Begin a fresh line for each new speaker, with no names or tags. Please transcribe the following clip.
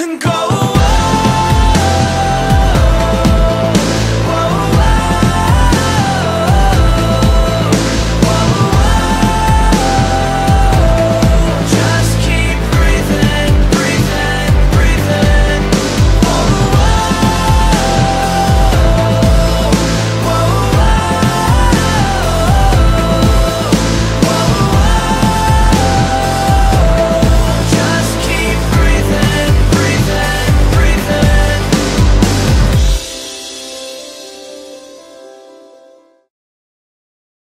and go